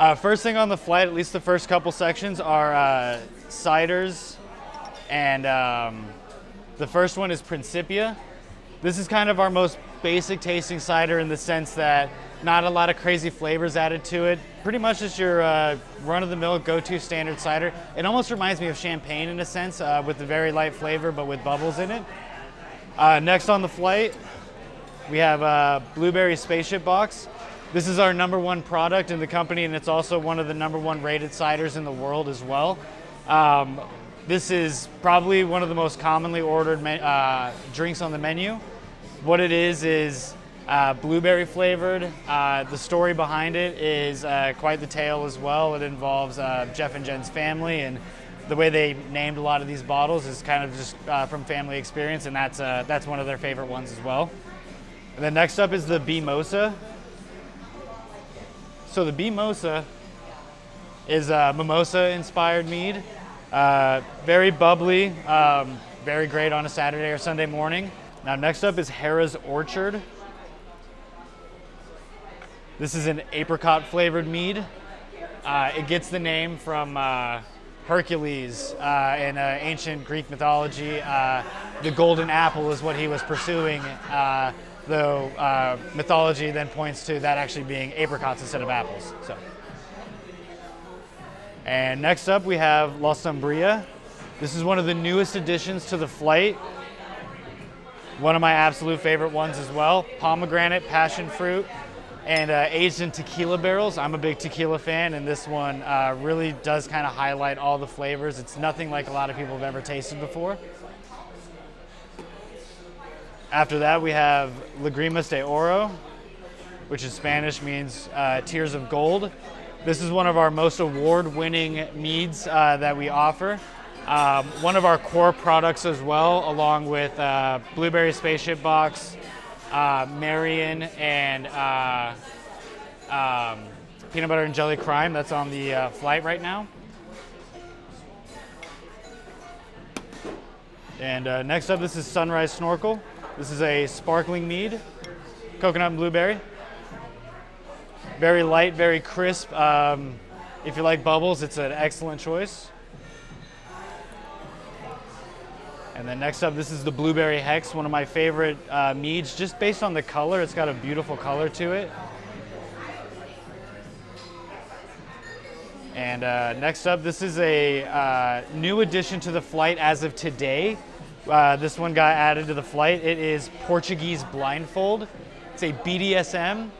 Uh, first thing on the flight, at least the first couple sections, are uh, ciders, and um, the first one is Principia. This is kind of our most basic tasting cider in the sense that not a lot of crazy flavors added to it. Pretty much just your uh, run-of-the-mill go-to standard cider. It almost reminds me of champagne in a sense, uh, with the very light flavor, but with bubbles in it. Uh, next on the flight, we have uh, Blueberry Spaceship Box. This is our number one product in the company, and it's also one of the number one rated ciders in the world as well. Um, this is probably one of the most commonly ordered uh, drinks on the menu. What it is is uh, blueberry flavored. Uh, the story behind it is uh, quite the tale as well. It involves uh, Jeff and Jen's family, and the way they named a lot of these bottles is kind of just uh, from family experience, and that's that's one of their favorite ones as well. And then next up is the Mimosa. So the Mimosa is a mimosa-inspired mead. very bubbly, um, very great on a Saturday or Sunday morning. Now next up is Harrah's Orchard. This is an apricot flavored mead. Uh, it gets the name from uh, Hercules uh, in uh, ancient Greek mythology. Uh, the golden apple is what he was pursuing, uh, though mythology then points to that actually being apricots instead of apples. So. And next up we have La Sombria. This is one of the newest additions to the flight. One of my absolute favorite ones as well. Pomegranate, passion fruit, and uh, aged in tequila barrels. I'm a big tequila fan, and this one uh, really does kind of highlight all the flavors. It's nothing like a lot of people have ever tasted before. After that, we have Lagrimas de Oro, which in Spanish means uh, tears of gold. This is one of our most award-winning meads uh, that we offer. Um, one of our core products as well, along with uh, Blueberry Spaceship Box, uh, Marion and uh, um, Peanut Butter and Jelly Crime. That's on the uh, flight right now. And uh, next up, this is Sunrise Snorkel. This is a sparkling mead, coconut and blueberry. Very light, very crisp. Um, if you like bubbles, it's an excellent choice. And then next up, this is the Blueberry Hex, one of my favorite uh, meads, just based on the color. It's got a beautiful color to it. And uh, next up, this is a uh, new addition to the flight as of today. Uh, this one got added to the flight. It is Portuguese Blindfold. It's a BDSM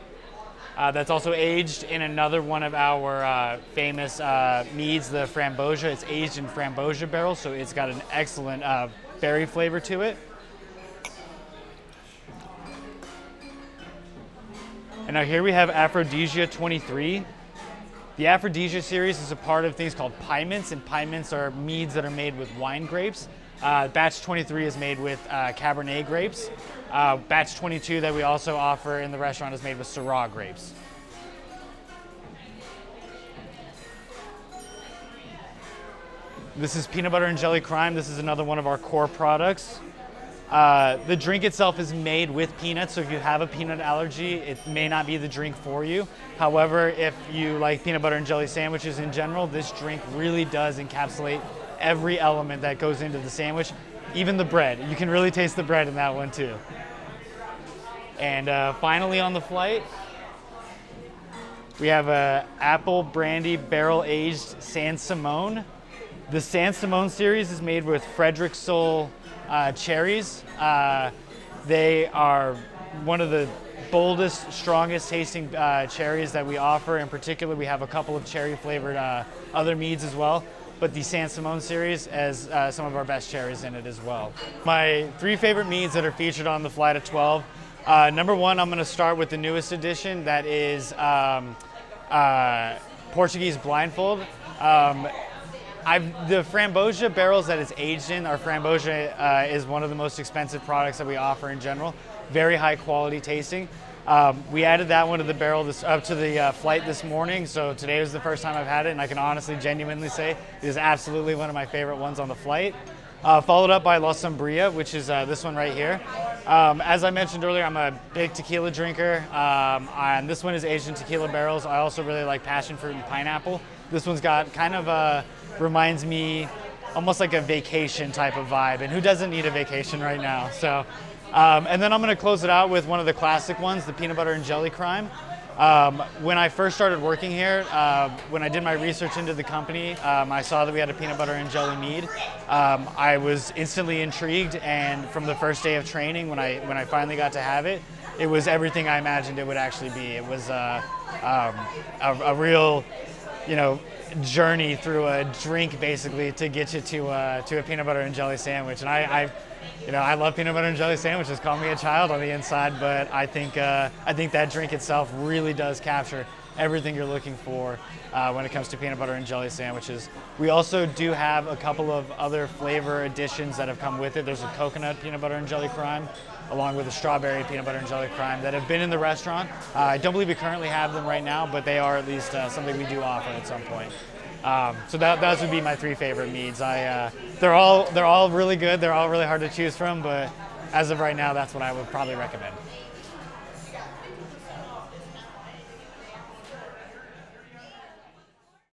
uh, that's also aged in another one of our uh, famous uh, meads, the Framboesa. It's aged in Framboesa barrels, so it's got an excellent uh, berry flavor to it. And now here we have Aphrodisia 23. The Aphrodisia series is a part of things called pyments, and pyments are meads that are made with wine grapes. Uh, batch 23 is made with uh, Cabernet grapes. Uh, batch 22 that we also offer in the restaurant is made with Syrah grapes. This is peanut butter and jelly crime. This is another one of our core products. Uh, the drink itself is made with peanuts, so if you have a peanut allergy, it may not be the drink for you. However, if you like peanut butter and jelly sandwiches in general, this drink really does encapsulate every element that goes into the sandwich, even the bread. You can really taste the bread in that one too. And uh, finally on the flight, we have a apple brandy barrel aged San Simone. The San Simone series is made with Frederick Soul uh, cherries. Uh, they are one of the boldest, strongest tasting uh, cherries that we offer. In particular, we have a couple of cherry flavored uh, other meads as well. But the San Simon series has uh, some of our best cherries in it as well. My three favorite meads that are featured on the Flight of 12. Uh, number one, I'm going to start with the newest edition that is um, Portuguese Blindfold. Um, I've, the Framboesa barrels that it's aged in, our Framboesa uh, is one of the most expensive products that we offer in general. Very high quality tasting. Um, we added that one to the barrel this, up to the uh, flight this morning, so today was the first time I've had it, and I can honestly, genuinely say it is absolutely one of my favorite ones on the flight. Uh, followed up by La Sombria, which is uh, this one right here. Um, as I mentioned earlier, I'm a big tequila drinker, um, and this one is aged in tequila barrels. I also really like passion fruit and pineapple. This one's got kind of a, reminds me almost like a vacation type of vibe, and who doesn't need a vacation right now? So, um, and then I'm going to close it out with one of the classic ones, the peanut butter and jelly crime. Um, when I first started working here, uh, when I did my research into the company, um, I saw that we had a peanut butter and jelly mead. Um, I was instantly intrigued, and from the first day of training, when I when I finally got to have it, it was everything I imagined it would actually be. It was uh, um, a, a real, you know, journey through a drink basically to get you to uh, to a peanut butter and jelly sandwich. And I, I, you know, I love peanut butter and jelly sandwiches. Call me a child on the inside, but I think uh, I think that drink itself really does capture everything you're looking for uh, when it comes to peanut butter and jelly sandwiches. We also do have a couple of other flavor additions that have come with it. There's a coconut peanut butter and jelly crime, along with a strawberry peanut butter and jelly crime that have been in the restaurant. Uh, I don't believe we currently have them right now, but they are at least uh, something we do offer at some point. Um, so that those would be my three favorite meads. I uh, they're all they're all really good. They're all really hard to choose from, but as of right now, that's what I would probably recommend.